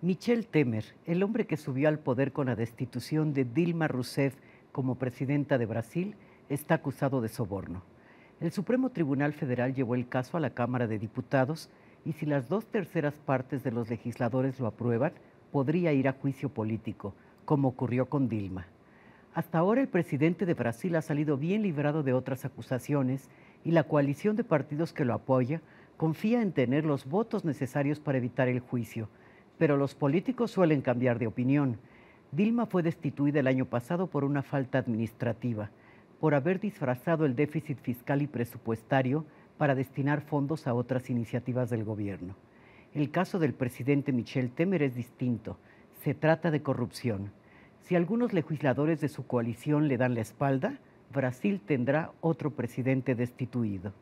Michel Temer, el hombre que subió al poder con la destitución de Dilma Rousseff como presidenta de Brasil, está acusado de soborno. El Supremo Tribunal Federal llevó el caso a la Cámara de Diputados y si las dos terceras partes de los legisladores lo aprueban, podría ir a juicio político, como ocurrió con Dilma. Hasta ahora el presidente de Brasil ha salido bien librado de otras acusaciones y la coalición de partidos que lo apoya confía en tener los votos necesarios para evitar el juicio, pero los políticos suelen cambiar de opinión. Dilma fue destituida el año pasado por una falta administrativa, por haber disfrazado el déficit fiscal y presupuestario para destinar fondos a otras iniciativas del gobierno. El caso del presidente Michel Temer es distinto. Se trata de corrupción. Si algunos legisladores de su coalición le dan la espalda, Brasil tendrá otro presidente destituido.